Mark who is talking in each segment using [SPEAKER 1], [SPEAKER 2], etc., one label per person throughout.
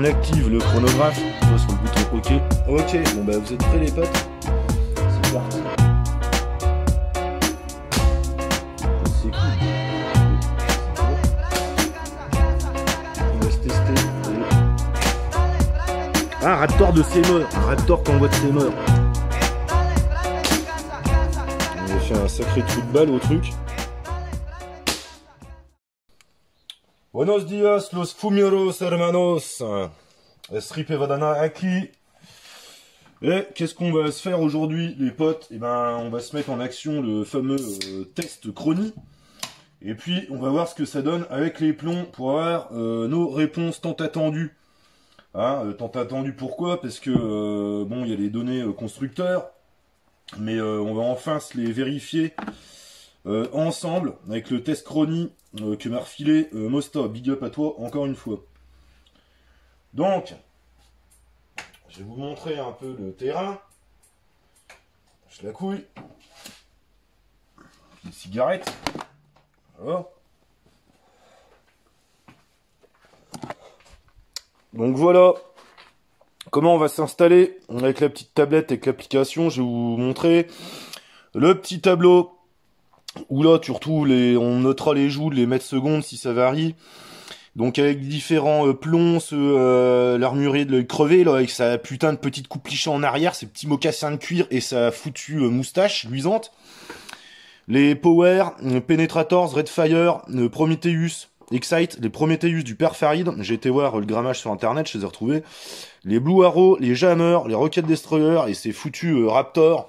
[SPEAKER 1] on active le chronographe sur le bouton OK. Ok, bon bah vous êtes prêts les potes? C'est parti. On va se tester. Ah, raptor de Seymour. Un raptor qui envoie de Seymour. On a fait un sacré trou de balle au truc. Buenos días, los fumeros hermanos. Stripe Vadana Aki. Et qu'est-ce qu'on va se faire aujourd'hui, les potes Eh ben, on va se mettre en action le fameux euh, test chronie. Et puis, on va voir ce que ça donne avec les plombs pour avoir euh, nos réponses tant attendues. Hein, euh, tant attendues pourquoi? Parce que, bon, il y a les données constructeurs, mais on va enfin se les vérifier ensemble avec le test chronie que m'a refilé Mosta. Big up à toi encore une fois. Donc, je vais vous montrer un peu le terrain. Je la couille. Une cigarette. Voilà. Donc voilà comment on va s'installer? Avec la petite tablette avec l'application. Je vais vous montrer le petit tableau où là tu retrouves les, on notera les joues, les mètres secondes si ça varie. Donc avec différents euh, plombs, euh, l'armurier de crevé, là, avec sa putain de petite coupe lichée en arrière, ses petits mocassins de cuir et sa foutue euh, moustache luisante. Les Power, Penetrators, Redfire, Prometheus, Excite, les Prometheus du père Farid. J'ai été voir le grammage sur internet, je les ai retrouvés. Les Blue Arrow, les Jammer, les Rocket Destroyer et ces foutus Raptor.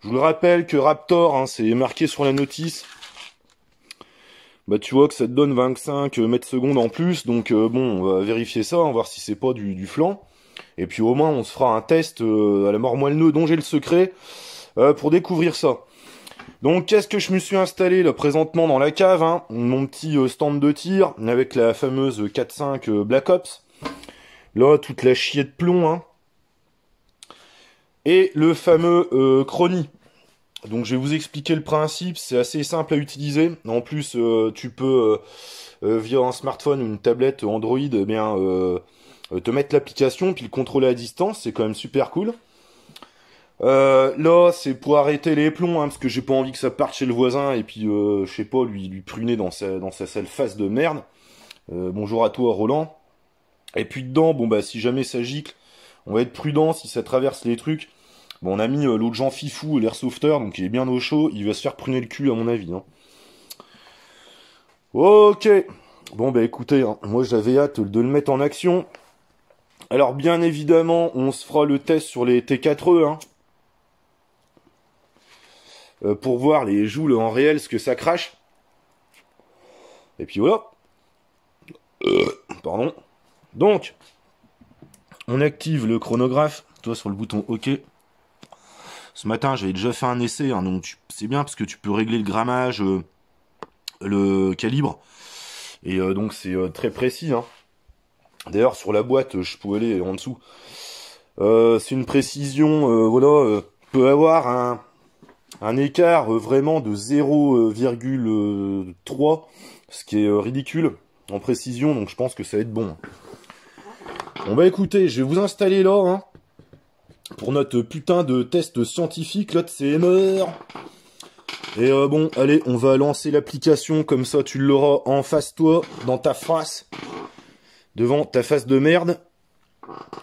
[SPEAKER 1] Je vous le rappelle que Raptor, hein, c'est marqué sur la notice, bah tu vois que ça te donne 25 mètres secondes en plus, donc euh, bon, on va vérifier ça, on va voir si c'est pas du, flanc. Et puis au moins on se fera un test euh, à la mort moelle dont j'ai le secret euh, pour découvrir ça. Donc qu'est-ce que je me suis installé là présentement dans la cave hein? Mon petit stand de tir avec la fameuse 4.5 Black Ops. Là, toute la chier de plomb. Hein. Et le fameux Chrony. Donc je vais vous expliquer le principe, c'est assez simple à utiliser. En plus, euh, tu peux, euh, euh, via un smartphone une tablette Android, eh bien, te mettre l'application, puis le contrôler à distance, c'est quand même super cool. là, c'est pour arrêter les plombs, hein, parce que j'ai pas envie que ça parte chez le voisin, et puis, je sais pas, lui, lui pruner dans sa, dans sa sale face de merde. bonjour à toi, Roland. Et puis dedans, bon bah, si jamais ça gicle, on va être prudent, si ça traverse les trucs, Bon, on a mis euh, l'autre Jean Fifou, l'airsofter, donc il est bien au chaud. Il va se faire pruner le cul, à mon avis. Hein. Ok. Bon, bah écoutez, hein, moi j'avais hâte de le mettre en action. Alors, bien évidemment, on se fera le test sur les T4E. Hein. Euh, pour voir les joules en réel, ce que ça crache. Et puis voilà. Euh, pardon. Donc, on active le chronographe. Toi sur le bouton OK. Ce matin, j'avais déjà fait un essai, hein, donc c'est bien parce que tu peux régler le grammage, euh, le calibre, et euh, donc c'est euh, très précis. Hein. D'ailleurs, sur la boîte, je pouvais aller en dessous. c'est une précision, voilà, peut avoir un, écart vraiment de 0,3, ce qui est ridicule en précision, donc je pense que ça va être bon. On va écouter, je vais vous installer là, hein, pour notre putain de test scientifique, là, c'est mort. Et euh, bon, allez, on va lancer l'application, comme ça tu l'auras en face toi, dans ta face, devant ta face de merde.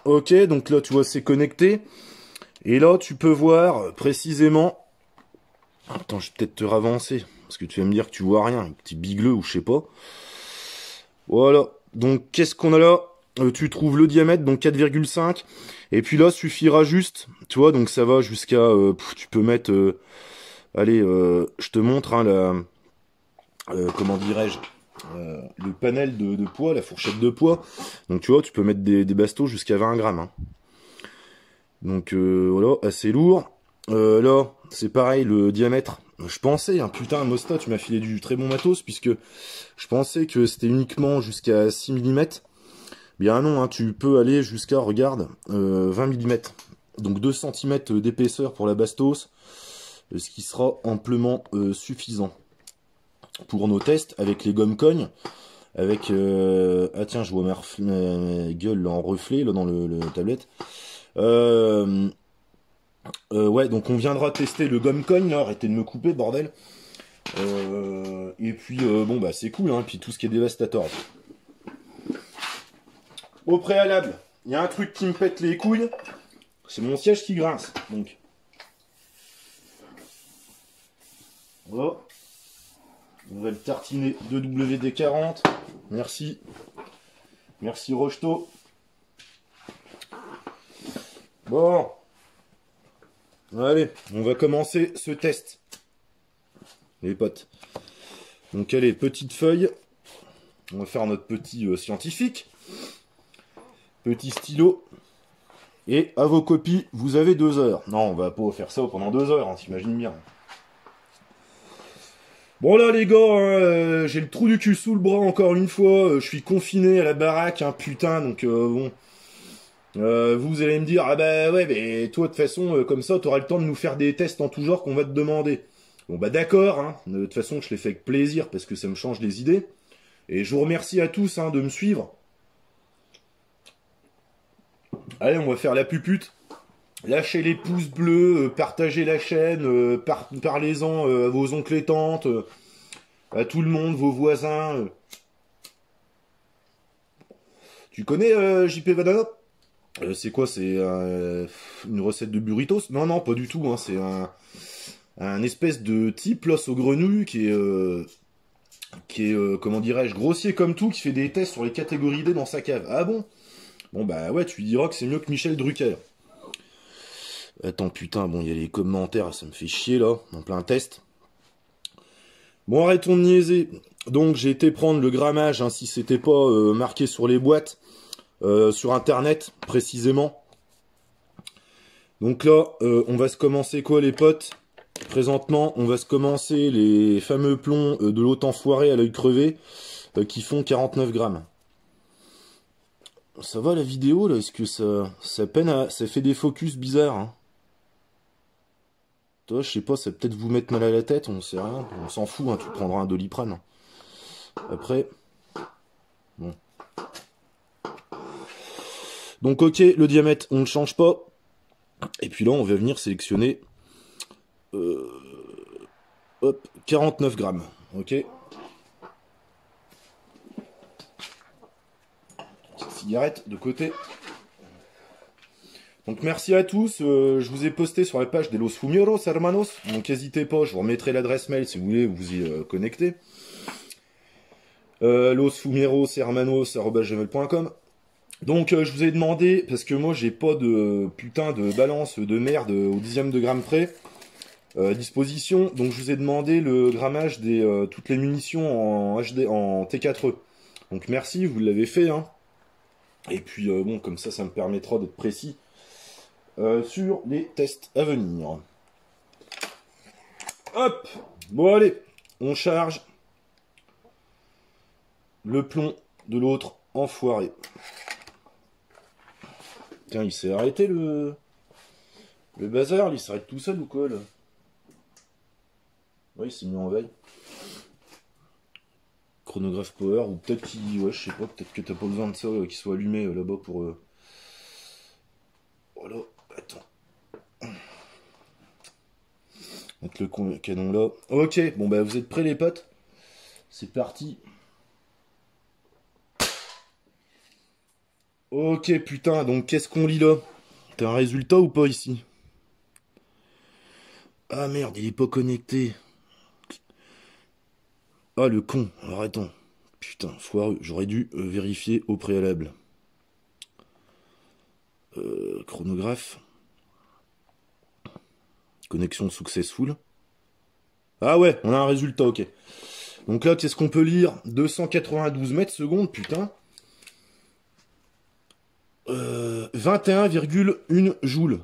[SPEAKER 1] Ok, donc là, tu vois, c'est connecté. Et là, tu peux voir précisément... Attends, je vais peut-être te ravancer, parce que tu vas me dire que tu vois rien, un petit bigleux ou je sais pas. Voilà, donc qu'est-ce qu'on a là? Euh, Tu trouves le diamètre, donc 4,5. Et puis là, suffira juste, tu vois, donc ça va jusqu'à, euh, tu peux mettre, euh, allez, je te montre, hein, la, comment dirais-je, le panel de, poids, la fourchette de poids. Donc tu vois, tu peux mettre des, des bastos jusqu'à 20 grammes. Hein. Donc voilà, assez lourd. là, c'est pareil, le diamètre. Je pensais, hein, putain, Mosta, tu m'as filé du très bon matos, puisque je pensais que c'était uniquement jusqu'à 6 mm. Bien non, hein, tu peux aller jusqu'à, regarde, 20 euh, mm. Donc 2 cm d'épaisseur pour la bastos, euh, ce qui sera amplement euh, suffisant pour nos tests avec les gommes cognes. avec... Euh... Ah tiens, je vois ma, gueule en reflet là, dans le, tablette. Ouais, donc on viendra tester le Gumcoin, là, arrêtez de me couper, bordel. Et puis, bon, bah c'est cool, hein, puis tout ce qui est dévastateur. Au préalable, il y a un truc qui me pète les couilles, c'est mon siège qui grince, donc. Voilà. On va de WD-40. Merci. Merci Rocheteau. Bon. Allez, on va commencer ce test. Les potes. Donc allez, petite feuille. On va faire notre petit euh, scientifique. Petit stylo. Et à vos copies, vous avez deux heures. Non, on va pas faire ça pendant deux heures, hein, t'imagines bien. Bon là les gars, hein, euh, j'ai le trou du cul sous le bras encore une fois, euh, je suis confiné à la baraque, hein, putain, donc bon, euh, vous allez me dire, ah bah ouais, mais toi de toute façon, comme ça, tu auras le temps de nous faire des tests en tout genre qu'on va te demander. Bon bah d'accord, hein. de toute façon, je l'ai fait avec plaisir parce que ça me change les idées. Et je vous remercie à tous hein, de me suivre. Allez, on va faire la pupute. Lâchez les pouces bleus, euh, partagez la chaîne, parlez-en à vos oncles et tantes, à tout le monde, vos voisins. Tu connais JP Vadana euh, c'est quoi C'est une recette de burritos? Non, non, pas du tout. Hein. C'est un, espèce de type l'os au grenouille qui est, euh, qui est euh, comment dirais-je, grossier comme tout, qui fait des tests sur les catégories D dans sa cave. Ah bon? Bon bah ouais, tu lui diras que c'est mieux que Michel Drucker. Attends, putain, bon, il y a les commentaires, ça me fait chier là, en plein test. Bon, arrêtons de niaiser. Donc, j'ai été prendre le grammage, hein, si c'était pas marqué sur les boîtes. Euh, sur internet précisément. Donc là, euh, on va se commencer quoi les potes? Présentement, on va se commencer les fameux plombs euh, de l'autre enfoiré à l'œil crevé qui font 49 grammes. Ça va la vidéo là Est-ce que ça, ça peine à, ça fait des focus bizarres hein? Toi, je sais pas, ça peut-être vous mettre mal à la tête, on sait rien, on s'en fout, hein, tu prendras un doliprane. Après, bon. Donc ok, le diamètre, on ne change pas. Et puis là, on va venir sélectionner euh, hop, 49 grammes. Ok? De côté. Donc merci à tous, euh, je vous ai posté sur la page des Los Fumieros Hermanos, donc n'hésitez pas, je vous remettrai l'adresse mail si vous voulez vous y euh, connecter. Euh, losfumeros.hermanos.com donc euh, je vous ai demandé, parce que moi j'ai pas de putain de balance de merde au dixième de gramme près euh, à disposition, donc je vous ai demandé le grammage euh, toutes les munitions en HD en T4E. Donc merci, vous l'avez fait hein. Et puis bon, comme ça, ça me permettra d'être précis sur les tests à venir. Hop Bon allez, on charge le plomb de l'autre enfoiré. Tiens, il s'est arrêté le... Le bazar, il s'arrête tout seul ou quoi, là? Ouais, il s'est mis en veille. Chronographe power, ou peut-être qu'il... Ouais, je sais pas, peut-être que t'as pas besoin de ça, qu'il soit allumé euh, là-bas pour... Euh... Voilà, attends. Mettre le canon là. Ok, bon bah vous êtes prêts les potes? C'est parti. Ok, putain, donc qu'est-ce qu'on lit là? T'as un résultat ou pas ici? Ah merde, il est pas connecté. Ah le con, arrêtons. Putain, foireux, j'aurais dû euh, vérifier au préalable. Euh, chronographe. Connexion successful. Ah ouais, on a un résultat, ok. Donc là, qu'est-ce qu'on peut lire? 292 mètres secondes, putain. 21,1 euh, joules.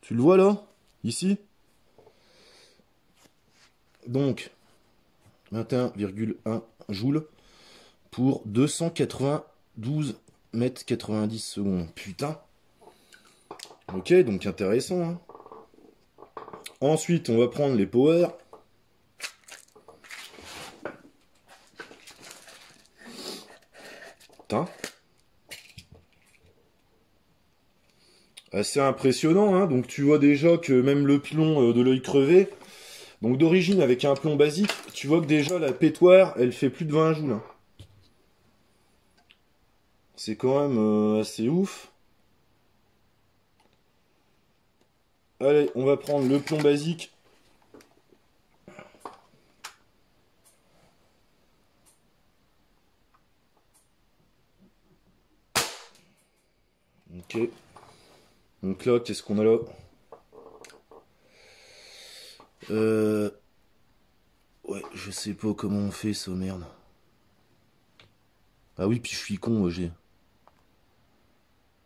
[SPEAKER 1] Tu le vois là? Ici? Donc, 21,1 joules pour 292 mètres 90 secondes. Putain. Ok, donc intéressant. Hein. Ensuite, on va prendre les power. Putain. Assez impressionnant, hein. donc tu vois déjà que même le pilon euh, de l'œil crevé, donc d'origine avec un plomb basique, tu vois que déjà la pétoire, elle fait plus de 20 joules. Hein. C'est quand même euh, assez ouf. Allez, on va prendre le plomb basique. Ok. Donc là, qu'est-ce qu'on a là? Euh... Ouais, je sais pas comment on fait ça, merde. Ah oui, puis je suis con, j'ai...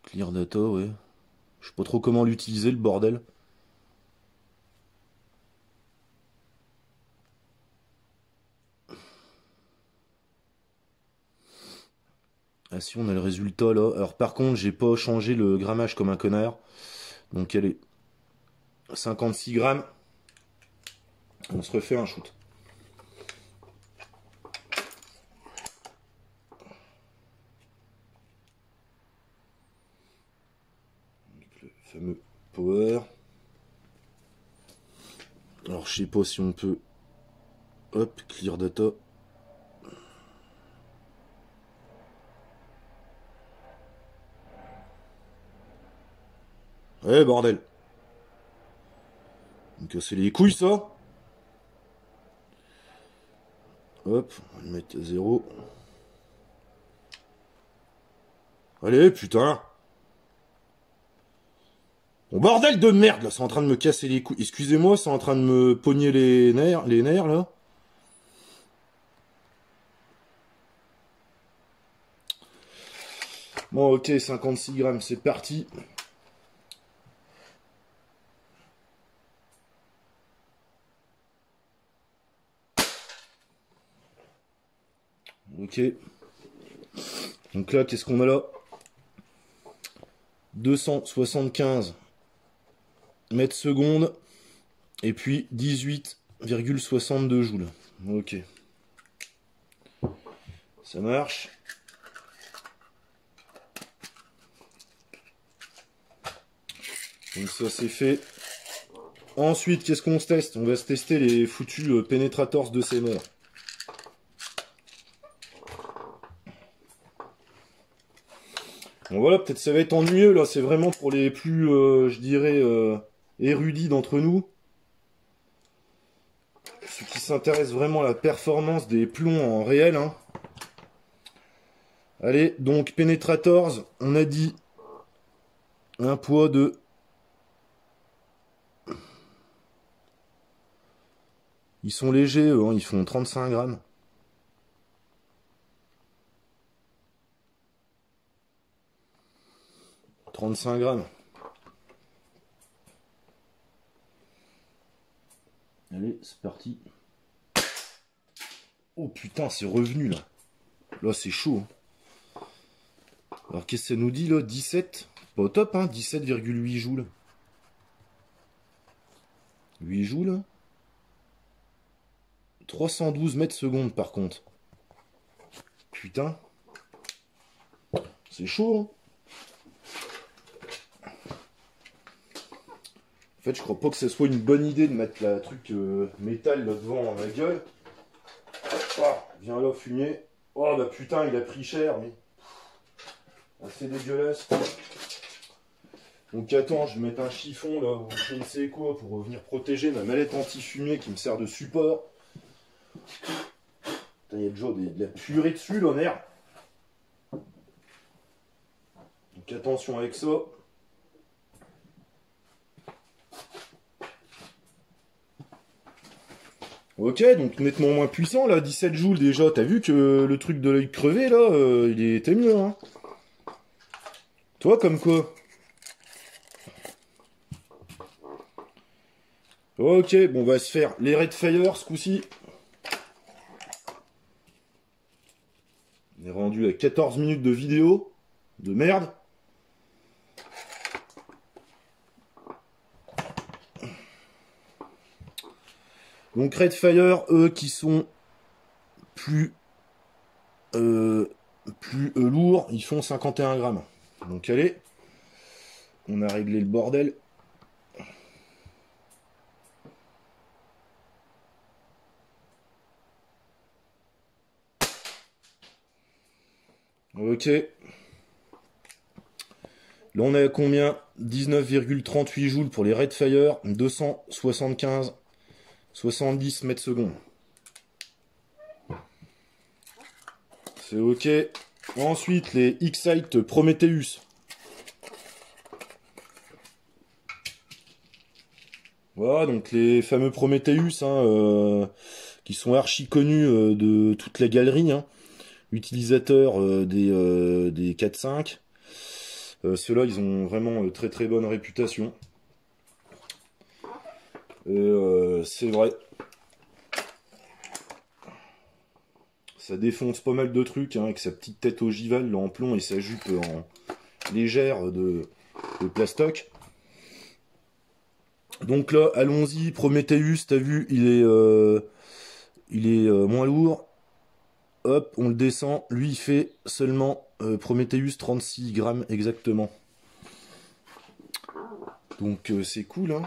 [SPEAKER 1] Clear data, ouais. Je sais pas trop comment l'utiliser, le bordel. Ah si, on a le résultat là. Alors par contre, j'ai pas changé le grammage comme un connard. Donc elle est 56 grammes. On se refait un shoot. le fameux power. Alors je sais pas si on peut... Hop, clear data. Eh bordel. Donc c'est les couilles ça. Hop, on va le mettre à zéro. Allez, putain. Bon, bordel de merde, là, c'est en train de me casser les couilles. Excusez-moi, c'est en train de me pogner les nerfs, les nerfs, là. Bon, ok, 56 grammes, c'est parti. Ok. Donc là, qu'est-ce qu'on a là? 275 mètres secondes. Et puis 18,62 joules. Ok. Ça marche. Donc ça c'est fait. Ensuite, qu'est-ce qu'on se teste? On va se tester les foutus euh, pénétrators de CMR. Bon voilà, peut-être ça va être ennuyeux, là, c'est vraiment pour les plus, euh, je dirais, euh, érudits d'entre nous. Ceux qui s'intéressent vraiment à la performance des plombs en réel. Hein. Allez, donc Penetrators, on a dit un poids de... Ils sont légers, eux, hein, ils font 35 grammes. 35 grammes. Allez, c'est parti. Oh putain, c'est revenu là. Là, c'est chaud. Hein. Alors, qu'est-ce que ça nous dit là? 17 Pas au top, hein 17,8 joules. 8 joules. 312 mètres secondes par contre. Putain. C'est chaud, hein je crois pas que ce soit une bonne idée de mettre la truc euh, métal là devant ma gueule. Ah, viens là, fumier. Oh bah putain, il a pris cher, mais. Assez dégueulasse. Donc attends, je vais mettre un chiffon là, ou je ne sais quoi, pour venir protéger ma mallette anti-fumier qui me sert de support. Il y a déjà de la purée dessus merde. Donc attention avec ça. Ok, donc nettement moins puissant, là, 17 joules déjà. T'as vu que le truc de l'œil crevé, là, euh, il était mieux, hein. Toi, comme quoi Ok, bon, on va se faire les Red Fire, ce coup-ci. On est rendu à 14 minutes de vidéo. De merde. Donc Redfire, eux, qui sont plus, euh, euh, lourds, ils font 51 grammes. Donc allez, on a réglé le bordel. Ok. Là, on est à combien 19,38 joules pour les Redfire, 275, 70 mètres secondes. C'est ok. Ensuite, les X-Sight Prometheus. Voilà, donc les fameux Prometheus, hein, euh, qui sont archi connus euh, de toutes les galeries, hein, utilisateurs euh, des, des 4-5. Ceux-là, ils ont vraiment très très bonne réputation. C'est vrai. Ça défonce pas mal de trucs, hein, avec sa petite tête ogivale en plomb et sa jupe en légère de, plastoc. Donc là, allons-y. Prometheus, t'as vu, il est, euh, euh, moins lourd. Hop, on le descend. Lui, il fait seulement euh, Prometheus 36 grammes exactement. Donc c'est cool, hein.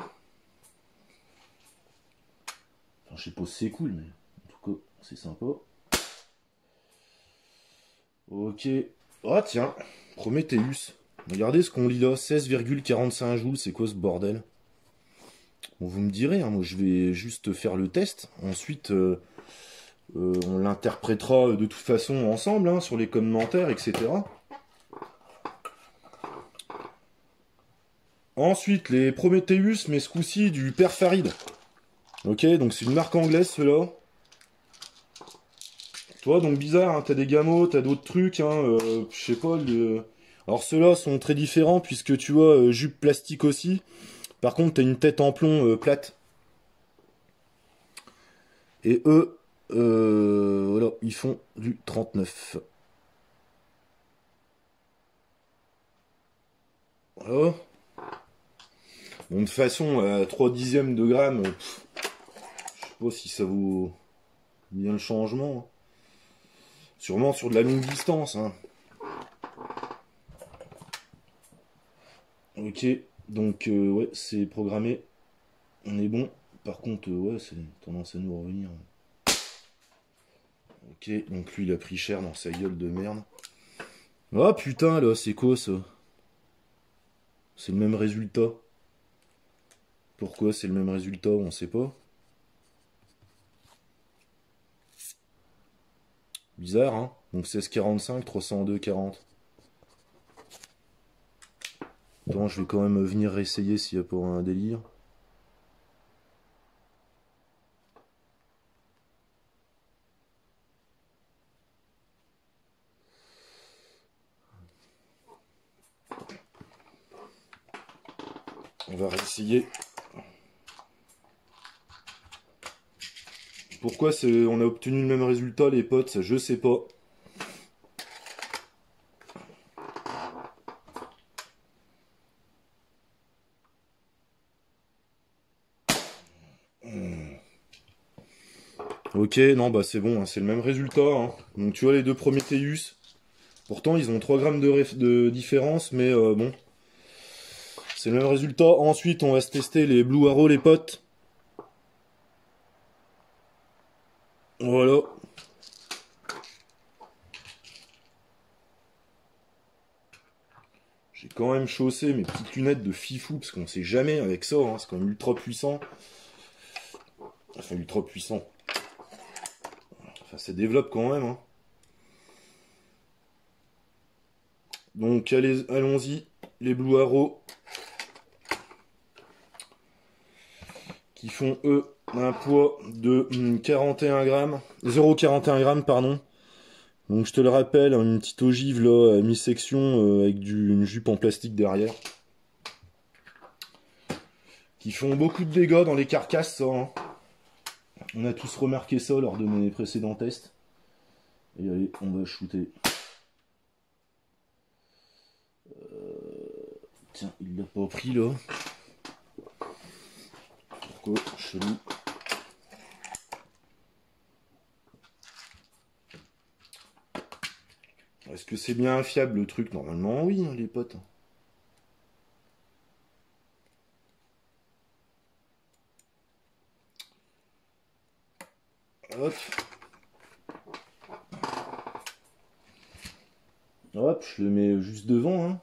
[SPEAKER 1] Je sais pas si c'est cool, mais en tout cas, c'est sympa. Ok. Ah tiens, Prometheus. Regardez ce qu'on lit là, 16,45 joules, c'est quoi ce bordel? Vous me direz, hein, moi je vais juste faire le test. Ensuite, euh, euh, on l'interprétera de toute façon ensemble, hein, sur les commentaires, etc. Ensuite, les Prometheus, mais ce coup-ci du Père Farid. Ok, donc c'est une marque anglaise, ceux-là. Toi, donc bizarre, hein, t'as des gamos, t'as d'autres trucs, hein, euh, je sais pas. Alors ceux-là sont très différents, puisque tu vois, jupe plastique aussi. Par contre, tu as une tête en plomb euh, plate. Et eux, euh, voilà, ils font du 39. Voilà. Bon, de façon, à 3 dixièmes de gramme, sais si ça vaut bien le changement. Sûrement sur de la longue distance. Hein. Ok. Donc, euh, ouais, c'est programmé. On est bon. Par contre, euh, ouais, c'est tendance à nous revenir. Ok, donc lui, il a pris cher dans sa gueule de merde. Ah putain, là, c'est quoi ça? C'est le même résultat? Pourquoi c'est le même résultat? On sait pas. Bizarre, hein Donc 16,45, 302,40. Attends, je vais quand même venir essayer s'il y a pas un délire. On va réessayer. Pourquoi on a obtenu le même résultat les potes, je sais pas. Ok, non, bah c'est bon, hein, c'est le même résultat. Hein. Donc tu vois les deux Prometheus. Pourtant, ils ont 3 grammes de, différence, mais euh, bon. C'est le même résultat. Ensuite, on va se tester les Blue Arrow, les potes. Voilà. J'ai quand même chaussé mes petites lunettes de fifou, parce qu'on sait jamais avec ça, hein, c'est quand même ultra puissant. Enfin, ultra puissant ça développe quand même. Hein. Donc allons-y, les Blue Arrow qui font eux un poids de 41 hum, grammes, 0,41 grammes pardon. Donc je te le rappelle, une petite ogive là, mi-section euh, avec du, une jupe en plastique derrière. Qui font beaucoup de dégâts dans les carcasses ça. Hein. On a tous remarqué ça lors de mes précédents tests. Et allez, on va shooter. Euh, tiens, il l'a pas pris là chelou. Est-ce que c'est bien fiable le truc? Normalement, oui, hein, les potes. Hop. Hop, je le mets juste devant. Hein.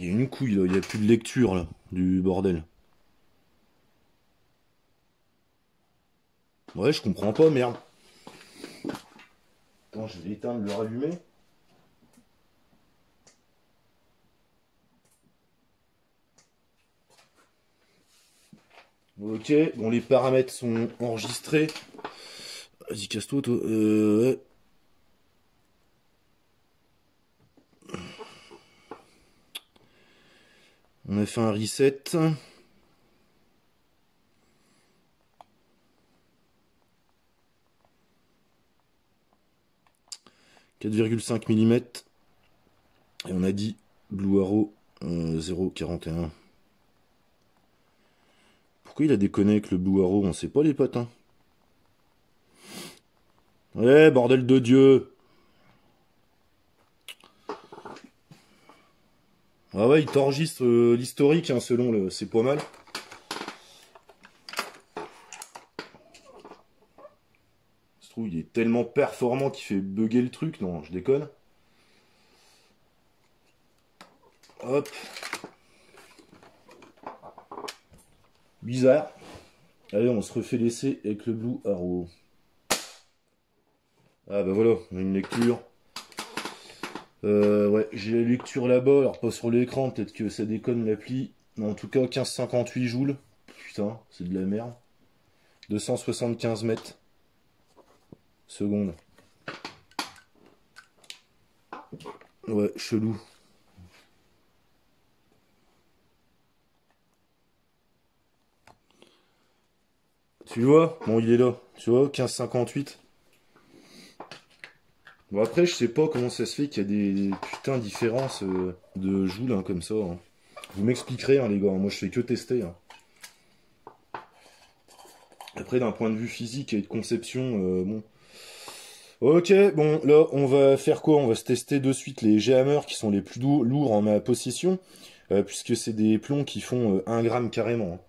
[SPEAKER 1] Il y a une couille là, il n'y a plus de lecture là, du bordel. Ouais, je comprends pas, merde. Attends, je vais éteindre le rallumer. Ok, bon les paramètres sont enregistrés. Vas-y, casse-toi, toi. Euh, On a fait un reset. 4,5 mm. Et on a dit Blue Arrow 0,41. Euh, Pourquoi il a déconné avec le Blue Arrow? On sait pas les potes. Hein. Ouais, bordel de Dieu Ah ouais, il t'enregistre euh, l'historique hein, selon le... C'est pas mal. Se trouve, il est tellement performant qu'il fait bugger le truc. Non, je déconne. Hop. Bizarre. Allez, on se refait l'essai avec le Blue Arrow. Ah bah voilà, une lecture. Euh, ouais, j'ai la lecture là-bas, alors pas sur l'écran, peut-être que ça déconne l'appli. Mais en tout cas, 1558 joules. Putain, c'est de la merde. 275 mètres. Seconde. Ouais, chelou. Tu vois? Bon, il est là. Tu vois, 1558. Bon après je sais pas comment ça se fait qu'il y a des, putains différences euh, de joules hein, comme ça. Hein. Vous m'expliquerez hein, les gars, moi je fais que tester. Après d'un point de vue physique et de conception, euh, bon. Ok, bon là on va faire quoi? On va se tester de suite les G-Hammer qui sont les plus lourds en ma possession. Euh, puisque c'est des plombs qui font 1 gramme carrément.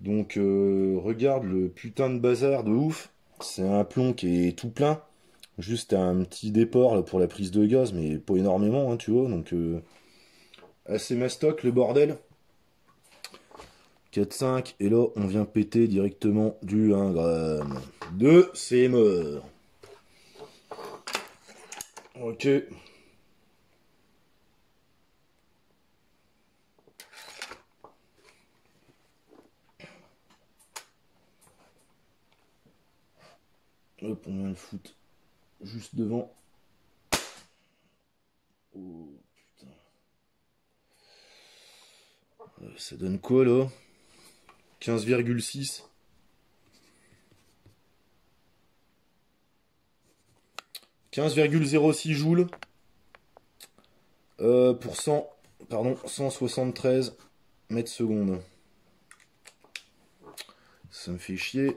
[SPEAKER 1] Donc regarde le putain de bazar de ouf. C'est un plomb qui est tout plein. Juste un petit déport pour la prise de gaz, mais pas énormément, hein, tu vois. Donc, euh, assez mastoc le bordel. 4-5, et là, on vient péter directement du 1 gramme. 2, c'est mort. Ok. Hop, on vient le foutre juste devant. Oh putain. Euh, ça donne quoi là? 15,6 15,06 joules euh, pour 100%, pardon, 173 mètres secondes. Ça me fait chier.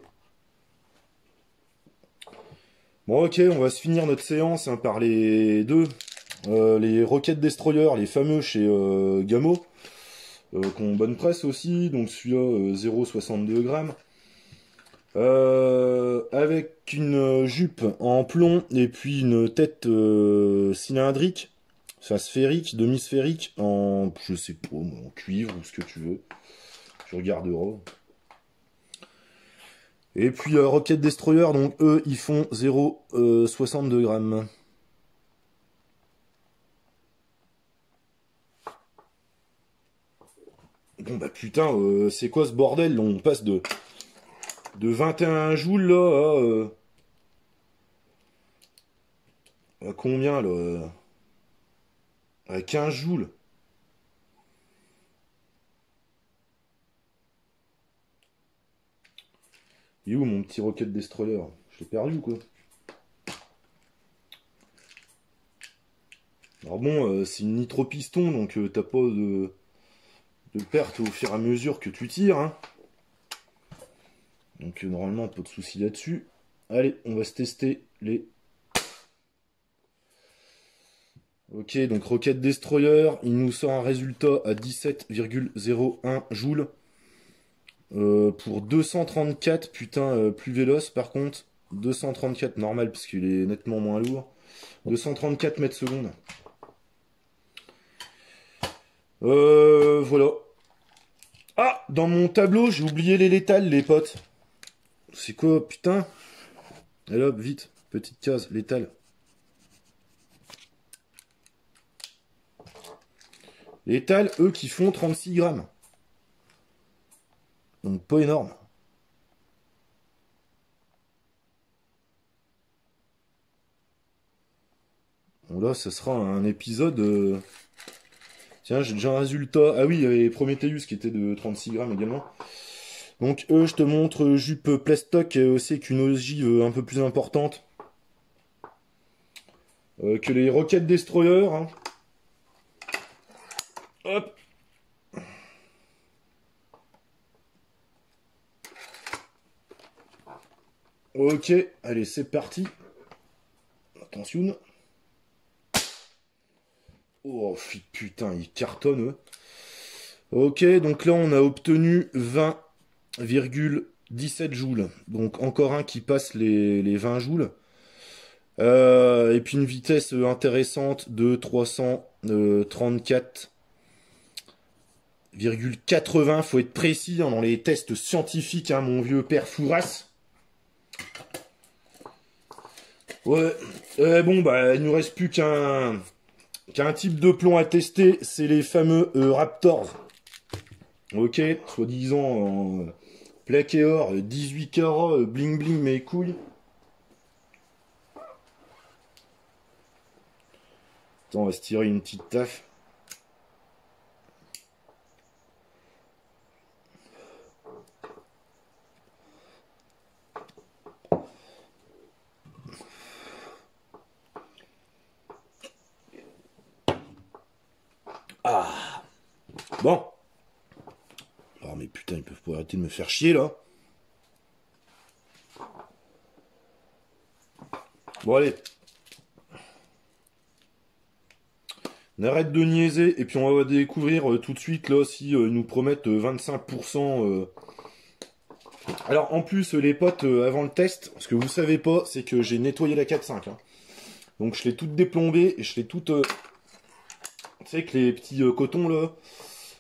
[SPEAKER 1] Bon ok, on va se finir notre séance hein, par les deux. Euh, les Rocket Destroyer, les fameux chez euh, Gamo, euh, qui ont bonne presse aussi, donc celui-là 0,62 grammes. avec une jupe en plomb et puis une tête cylindrique, enfin sphérique, demi-sphérique, en je sais pas, en cuivre ou ce que tu veux. Tu regarderas. Et puis euh, Rocket Destroyer, donc eux, ils font 0,62 euh, grammes. Bon bah putain, euh, c'est quoi ce bordel On passe de, de 21 joules là à, à combien là? À 15 joules? Il où mon petit Rocket Destroyer? Je l'ai perdu quoi Alors bon, euh, c'est une nitro piston, donc euh, t'as pas de, de, perte au fur et à mesure que tu tires. Hein. Donc euh, normalement, pas de souci là-dessus. Allez, on va se tester les... Ok, donc Rocket Destroyer, il nous sort un résultat à 17,01 joules. Euh, pour 234, putain, euh, plus véloce par contre. 234 normal parce qu'il est nettement moins lourd. 234 mètres secondes. Euh, voilà. Ah, dans mon tableau, j'ai oublié les létales, les potes. C'est quoi, putain? Allez hop, vite, petite case, létale. Létales, eux, qui font 36 grammes. Donc pas énorme. Bon là, ce sera un épisode... Euh, tiens, j'ai déjà un résultat. Ah oui, il y avait Prometheus qui était de 36 grammes également. Donc je te montre jupe plastoc aussi avec une ogive un peu plus importante euh, que les Rocket Destroyer. Hein. Hop Ok, allez, c'est parti. Attention. Oh putain, il cartonne. Ok, donc là on a obtenu 20,17 joules. Donc encore un qui passe les, 20 joules. Euh, et puis une vitesse intéressante de 334,80. Faut être précis hein, dans les tests scientifiques, hein, mon vieux père Fouras. Ouais, euh, bon, bah, il nous reste plus qu'un type de plomb à tester, c'est les fameux euh, Raptors. Ok, soi-disant en euh, plaqué or, 18 carats, bling bling mes couilles. Attends, on va se tirer une petite taf. Ah Bon. Oh mais putain, de me faire chier là. Bon allez. On arrête de niaiser et puis on va découvrir euh, tout de suite là si euh, ils nous promettent 25%. Euh, Alors en plus les potes avant le test, ce que vous savez pas, c'est que j'ai nettoyé la 4.5. Hein. Donc je l'ai toute déplombée et je l'ai toute tu sais, avec les petits euh, cotons là.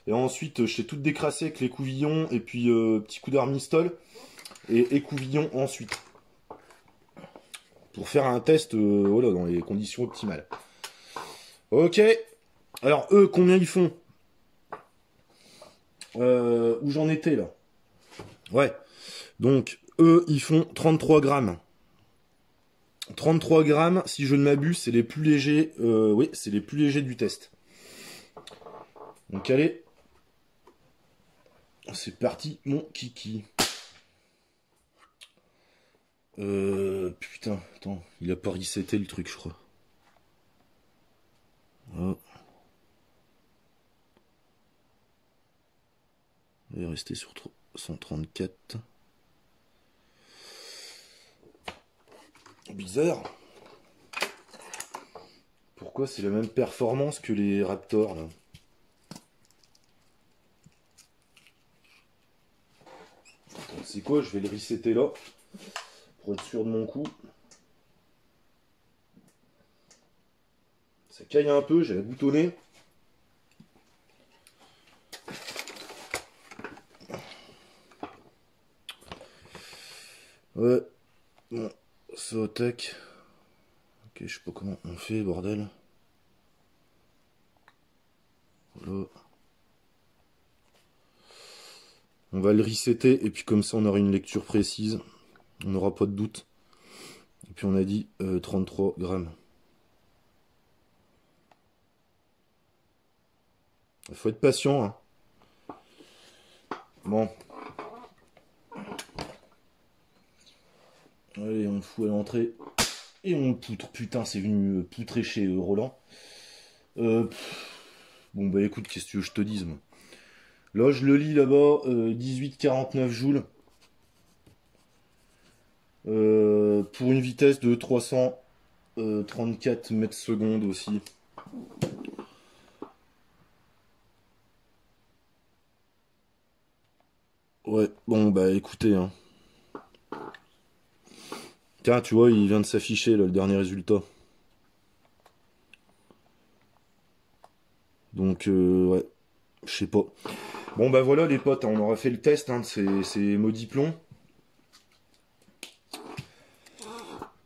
[SPEAKER 1] Et ensuite, je t'ai tout décrassé avec les couvillons et puis euh, petit coup d'armistol et écouvillon ensuite. Pour faire un test euh, voilà, dans les conditions optimales. Ok. Alors, eux, combien ils font? Où j'en étais là? Ouais. Donc, eux, ils font 33 grammes. 33 grammes, si je ne m'abuse, c'est les plus légers. oui, c'est les plus légers du test. Donc allez, c'est parti mon kiki. Euh, putain, attends, il a pas reseté le truc, je crois. Oh. Il est resté sur 134. Bizarre. Pourquoi c'est la même performance que les Raptors c'est quoi Je vais le resetter là pour être sûr de mon coup. Ça caille un peu, j'ai la boutonner. Ouais, bon, attaque. Ok, je sais pas comment on fait, bordel. Voilà. On va le resetter et puis comme ça on aura une lecture précise. On n'aura pas de doute. Et puis on a dit 33 euh, grammes. Il faut être patient. Hein. Bon. Allez, on fout à l'entrée. Et on poutre. Putain, c'est venu poutrer chez euh, Roland. Euh, bon, bah écoute, qu'est-ce que je te dise, moi? Là, je le lis là-bas, 18,49 euh, joules. Euh, pour une vitesse de 334 mètres secondes aussi. Ouais, bon, bah écoutez, hein. Tiens, tu vois, il vient de s'afficher, le dernier résultat. Donc, euh, ouais, je sais pas. Bon, bah voilà, les potes, on aura fait le test hein, de ces, maudits plombs.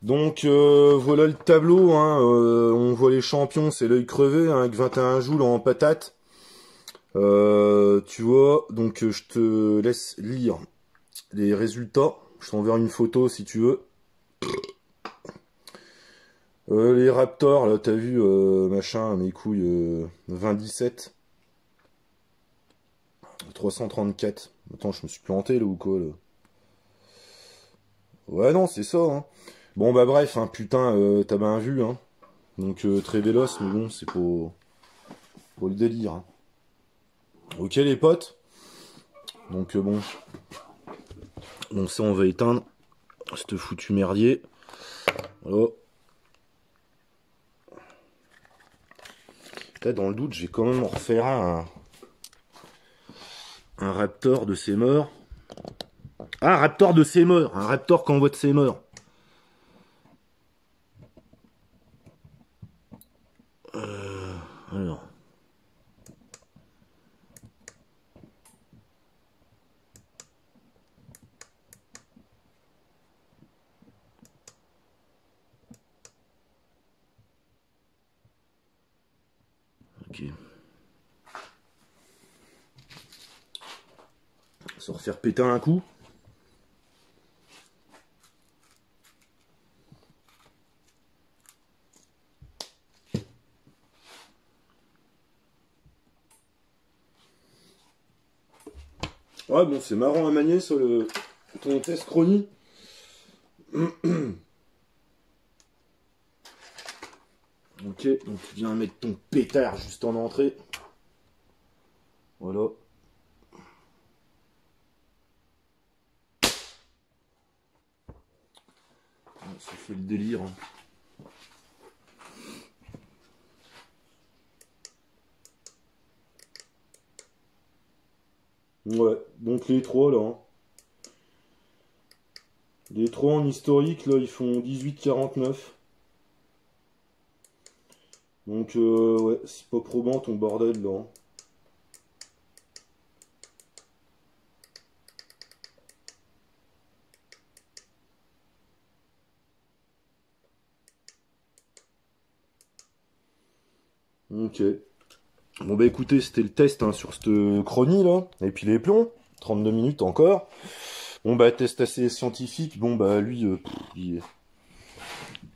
[SPEAKER 1] Donc euh, voilà le tableau, hein, euh, on voit les champions, c'est l'œil crevé hein, avec 21 joules en patate. Euh, tu vois, donc je te laisse lire les résultats. Je t'enverrai une photo si tu veux. les Raptors, là t'as vu, machin, mes couilles, 27. 334. Attends, je me suis planté là ou quoi là Ouais non, c'est ça, hein. Bon bah bref, hein, putain, euh, t'as bien vu, hein. Donc euh, très véloce, mais bon, c'est pour, pour le délire. Hein. Ok les potes. Donc euh, bon. Donc ça on va éteindre. Ce foutu merdier. Voilà. Peut-être dans le doute, j'ai quand même refaire un, un raptor de ses morts. Ah, un raptor de ses morts. Un raptor qu'on voit de ses morts. Se refaire péter un coup. Ouais, bon, c'est marrant à manier sur le ton test chronique. Ok, donc tu viens mettre ton pétard juste en entrée. Voilà. Ça fait le délire. Hein. Ouais, donc les trois là. Hein. Les trois en historique là, ils font 18,49. Donc, euh, ouais, c'est pas probant ton bordel là. Hein. Ok. Bon bah écoutez, c'était le test hein, sur cette chronie là. Et puis les plombs, 32 minutes encore. Bon bah test assez scientifique. Bon bah lui, euh, il, est,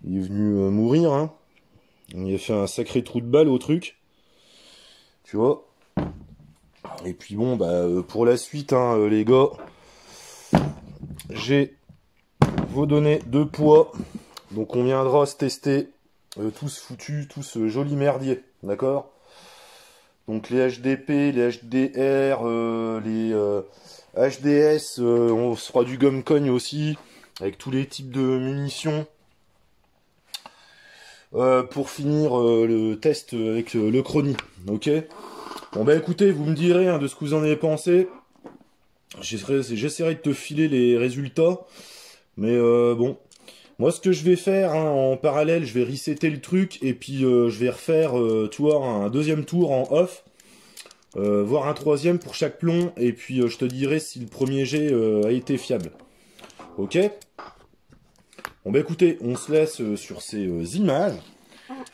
[SPEAKER 1] venu euh, mourir. Hein. Il a fait un sacré trou de balle au truc. Tu vois. Et puis bon, bah euh, pour la suite, hein, euh, les gars, j'ai vos données de poids. Donc on viendra se tester euh, tous foutus, tous joli merdier. D'accord? Donc les HDP, les HDR, les HDS, on se fera du gum cogne aussi, avec tous les types de munitions. Euh, pour finir euh, le test avec euh, le chrony. Ok? Bon bah écoutez, vous me direz hein, de ce que vous en avez pensé. J'essaierai de te filer les résultats. Mais bon, moi ce que je vais faire hein, en parallèle, je vais resetter le truc et puis je vais refaire, vois, un deuxième tour en off. voire un troisième pour chaque plomb et puis je te dirai si le premier jet a été fiable. Ok? Bon bah écoutez, on se laisse euh, sur ces euh, images.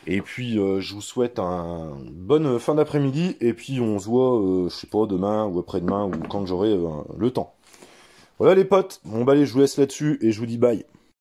[SPEAKER 1] Et puis euh, je vous souhaite un bonne fin d'après-midi. Et puis on se voit, je sais pas, demain ou après-demain ou quand j'aurai le temps. Voilà les potes. Bon bah allez, je vous laisse là-dessus et je vous dis bye.